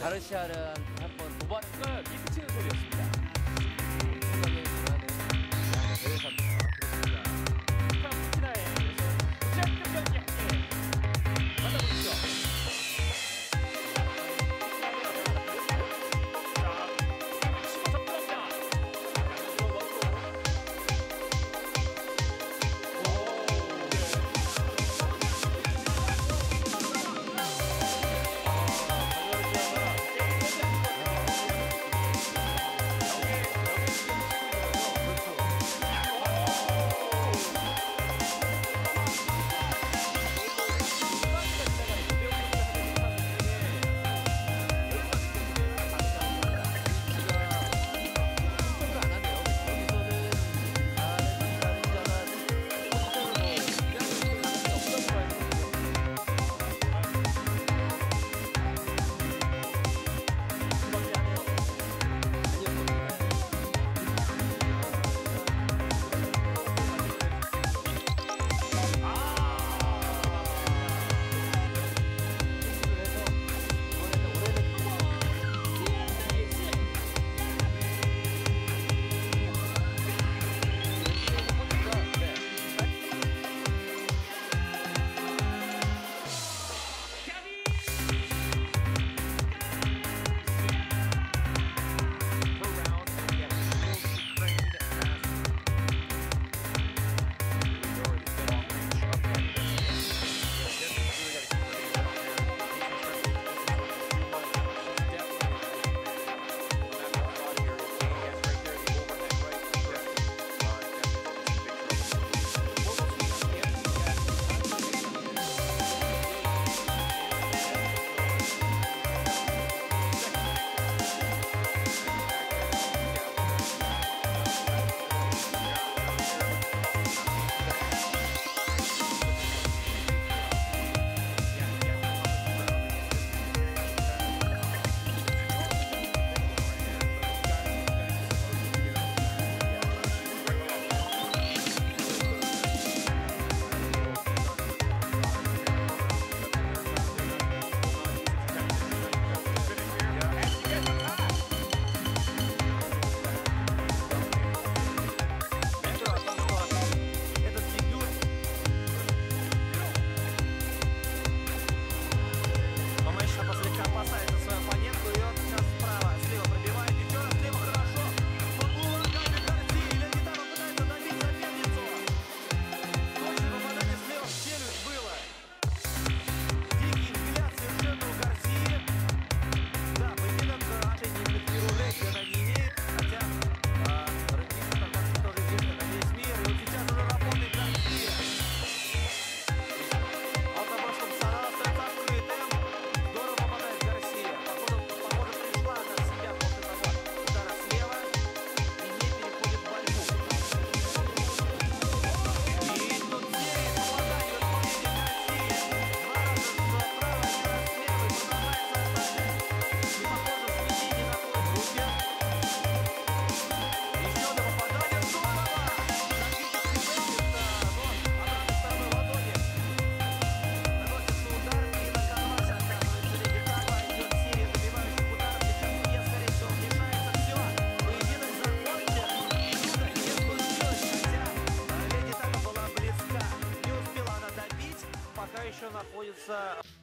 가르시아는 한번 도발을 그, 미치는 소리였습니다. пока еще находится...